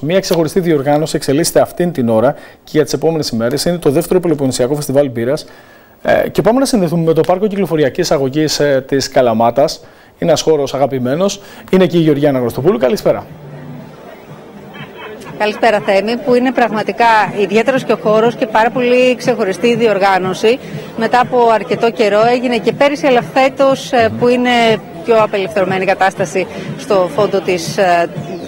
Μία ξεχωριστή διοργάνωση εξελίσσεται αυτήν την ώρα και για τις επόμενες ημέρες. Είναι το δεύτερο Πελοποννησιακό Φεστιβάλ Μπύρας. Ε, και πάμε να συνδεθούμε με το Πάρκο Κυκλοφοριακής Αγωγής ε, της Καλαμάτας. Είναι ένας χώρος αγαπημένος. Είναι εκεί η Γεωργιάνα Γροστοπούλου. Καλησπέρα. Καλησπέρα Θέμη, που είναι πραγματικά ιδιαίτερος και ο χώρος και πάρα πολύ ξεχωριστή διοργάνωση. Μετά από αρκετό καιρό έγινε και πέρυσι, αλλά φέτος ε, που είναι πιο απελευθερωμένη κατάσταση στο φόντο της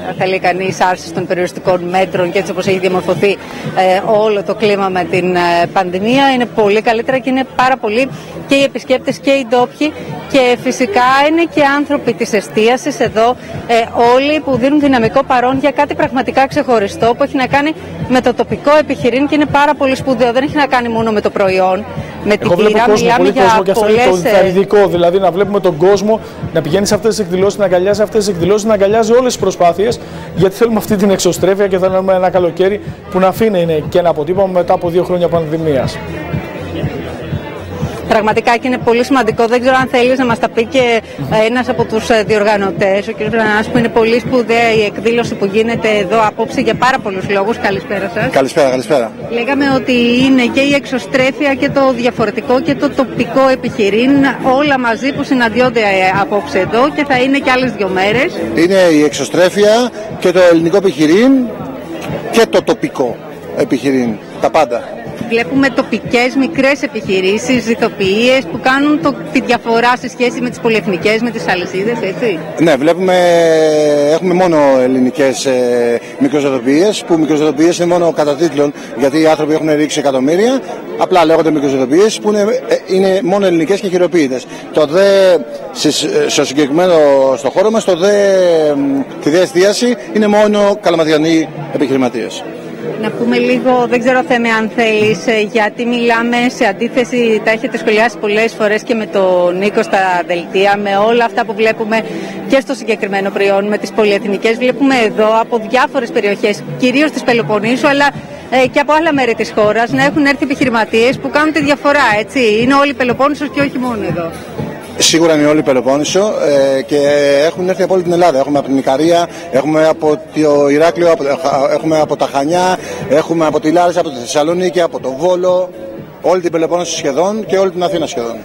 ε, θέλει κανείς άρση των περιοριστικών μέτρων και έτσι όπως έχει διαμορφωθεί ε, όλο το κλίμα με την ε, πανδημία είναι πολύ καλύτερα και είναι πάρα πολύ και οι επισκέπτες και οι ντόπιοι και φυσικά είναι και άνθρωποι της εστίασης εδώ ε, όλοι που δίνουν δυναμικό παρόν για κάτι πραγματικά ξεχωριστό που έχει να κάνει με το τοπικό επιχειρήν και είναι πάρα πολύ σπουδαίο. Δεν έχει να κάνει μόνο με το προϊόν, με την πύρα. Μιλάμε πολύ για κόσμο και αυτό είναι το ενθαρρυντικό. Δηλαδή να βλέπουμε τον κόσμο να πηγαίνει σε αυτές τις εκδηλώσεις, να αγκαλιάζει αυτές τις εκδηλώσεις, να αγκαλιάζει όλες τις προσπάθειες γιατί θέλουμε αυτή την εξωστρέφεια και θέλουμε ένα καλοκαίρι που να αφήνει και ένα αποτύπωμα μετά από δύο χρόνια πανδημίας. Πραγματικά και είναι πολύ σημαντικό. Δεν ξέρω αν θέλεις να μας τα πει και ε, ένας από τους ε, διοργανωτές, ο κ. Βρανά, που είναι πολύ σπουδαία η εκδήλωση που γίνεται εδώ απόψε για πάρα πολλούς λόγους. Καλησπέρα σας. Καλησπέρα, καλησπέρα. Λέγαμε ότι είναι και η εξωστρέφεια και το διαφορετικό και το τοπικό επιχειρήν, όλα μαζί που συναντιόνται ε, απόψε εδώ και θα είναι και άλλες δύο μέρες. Είναι η εξωστρέφεια και το ελληνικό επιχειρήν και το τοπικό επιχειρήν. Τα πάντα. Βλέπουμε τοπικές μικρές επιχειρήσεις, ηθοποιίες που κάνουν το, τη διαφορά σε σχέση με τις πολυεθνικές, με τις αλυσίδες, έτσι. Ναι, βλέπουμε, έχουμε μόνο ελληνικές ε, μικροσοδοποιίες, που μικροσοδοποιίες είναι μόνο κατά τίτλων, γιατί οι άνθρωποι έχουν ρίξει εκατομμύρια, απλά λέγονται μικροσοδοποιίες που είναι, ε, είναι μόνο ελληνικές και χειροποίητες. Το δε, ε, στο συγκεκριμένο στο χώρο μας, το δε, τη δε εστίαση είναι μόνο καλαματιανοί επιχειρηματίες. Να πούμε λίγο, δεν ξέρω θέμε αν θέλεις, ε, γιατί μιλάμε σε αντίθεση, τα έχετε σχολιάσει πολλές φορές και με τον Νίκο στα δελτία, με όλα αυτά που βλέπουμε και στο συγκεκριμένο προϊόν, με τις πολυεθνικές. Βλέπουμε εδώ από διάφορες περιοχές, κυρίως της Πελοποννήσου, αλλά ε, και από άλλα μέρη της χώρας, να έχουν έρθει επιχειρηματίες που κάνουν τη διαφορά. Έτσι. Είναι όλοι Πελοπόννησος και όχι μόνο εδώ. Σίγουρα είναι όλοι Πελοπόννησο ε, και έχουν έρθει από όλη την Ελλάδα. Έχουμε από την Ικαρία, έχουμε από το Ηράκλειο, έχουμε από τα Χανιά, έχουμε από τη Λάρισα, από τη Θεσσαλονίκη, από το Βόλο, όλη την Πελοπόννησο σχεδόν και όλη την Αθήνα σχεδόν.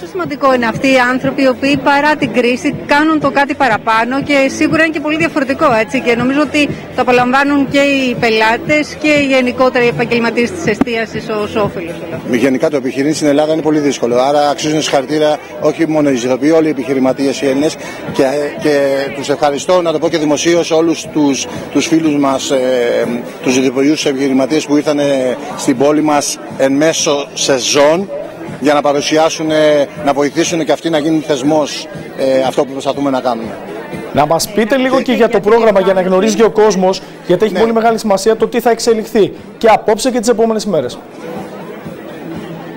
Πόσο σημαντικό είναι αυτοί οι άνθρωποι οι οποίοι παρά την κρίση κάνουν το κάτι παραπάνω και σίγουρα είναι και πολύ διαφορετικό έτσι και νομίζω ότι το απολαμβάνουν και οι πελάτες και οι γενικότερα οι επαγγελματίες της εστίασης ως όφελος. Γενικά το επιχειρήν στην Ελλάδα είναι πολύ δύσκολο. Άρα αξίζουν συγχαρητήρια όχι μόνο οι ζητοποιοί, όλοι οι επιχειρηματίες οι Έλληνες και, και τους ευχαριστώ να το πω και δημοσίως όλους τους τους φίλους μας, ε, τους ζητοποιού επιχειρηματίες που ήρθαν στην πόλη μας εν μέσω σεζόν για να παρουσιάσουν, να βοηθήσουν και αυτοί να γίνει θεσμός ε, αυτό που προσπαθούμε να κάνουμε. Να μας πείτε λίγο και για το πρόγραμμα για να γνωρίζει και ο κόσμος, γιατί έχει ναι. πολύ μεγάλη σημασία το τι θα εξελιχθεί και απόψε και τις επόμενες ημέρες.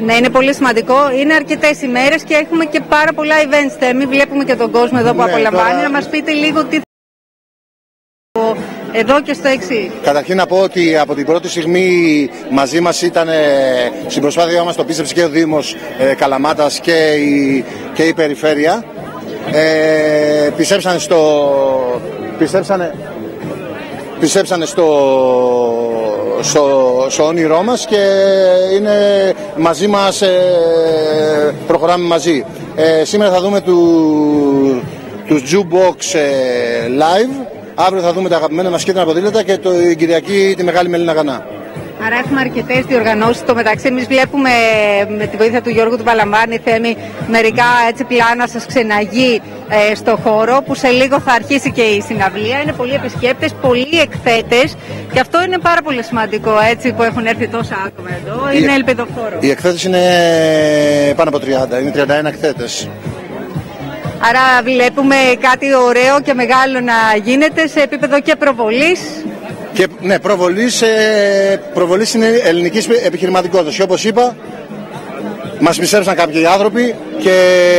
Ναι, είναι πολύ σημαντικό. Είναι αρκετές ημέρε και έχουμε και πάρα πολλά events. Θέμη. Βλέπουμε και τον κόσμο εδώ που ναι, απολαμβάνει. Να μας πείτε λίγο τι εδώ και στο εξή. Καταρχήν να πω ότι από την πρώτη στιγμή μαζί μας ήταν ε, στην προσπάθειά μας το πίστεψε και ο Δήμος ε, Καλαμάτας και η, και η Περιφέρεια. Ε, πιστέψανε στο... Πιστέψανε, πιστέψανε στο, στο, στο όνειρό μας και είναι μαζί μας, ε, προχωράμε μαζί. Ε, σήμερα θα δούμε του, τους Jukebox ε, live Αύριο θα δούμε τα αγαπημένα μας κίτρινα ποδήλατα και το Κυριακή τη Μεγάλη Μελίνα Γανά. Άρα έχουμε αρκετές διοργανώσεις. Το μεταξύ, εμείς βλέπουμε με τη βοήθεια του Γιώργου του Παλαμάνη Θέμη μερικά έτσι πλάνα σας ξεναγεί ε, στο χώρο που σε λίγο θα αρχίσει και η συναυλία. Είναι πολλοί επισκέπτες, πολλοί εκθέτες και αυτό είναι πάρα πολύ σημαντικό έτσι που έχουν έρθει τόσα άτομα εδώ. Είναι ελπιδοφόρο. Οι εκθέτες είναι πάνω από 30, είναι 31 εκθέτες. Άρα βλέπουμε κάτι ωραίο και μεγάλο να γίνεται σε επίπεδο και προβολής. Και, ναι, προβολής, ε, προβολής είναι ελληνικής επιχειρηματικότητας. Και όπως είπα, μας πιστέψαν κάποιοι άνθρωποι και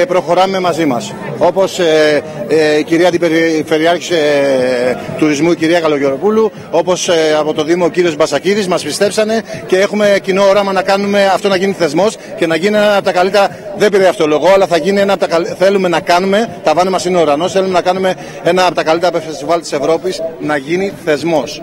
προχωράμε μαζί μας. Όπως ε, ε, η κυρία Αντιπεριφερειάρχης ε, Τουρισμού, η κυρία Καλογεροπούλου, όπως ε, από το Δήμο ο κύριος Μπασακίδης μας πιστέψανε και έχουμε κοινό όραμα να κάνουμε αυτό να γίνει θεσμός και να γίνει ένα από τα καλύτερα, δεν πήρε αυτό λόγο, αλλά θα γίνει ένα από τα θέλουμε να κάνουμε, τα βάνε μας είναι ουρανός, θέλουμε να κάνουμε ένα από τα καλύτερα φεστιβάλ της Ευρώπης να γίνει θεσμός.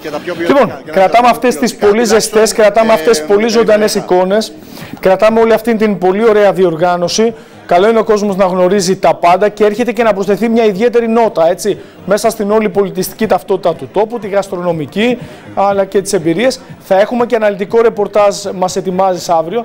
Και τα πιο λοιπόν, κρατάμε αυτές τις πολύ ζεστές, κρατάμε αυτές τις πολύ ζωντανές εικόνες, κρατάμε όλη αυτή την πολύ ωραία διοργάνωση. Καλό είναι ο κόσμος να γνωρίζει τα πάντα και έρχεται και να προσθεθεί μια ιδιαίτερη νότα, έτσι, μέσα στην όλη πολιτιστική ταυτότητα του τόπου, τη γαστρονομική, αλλά και τις εμπειρίες. Θα έχουμε και αναλυτικό ρεπορτάζ, μας ετοιμάζεις αύριο.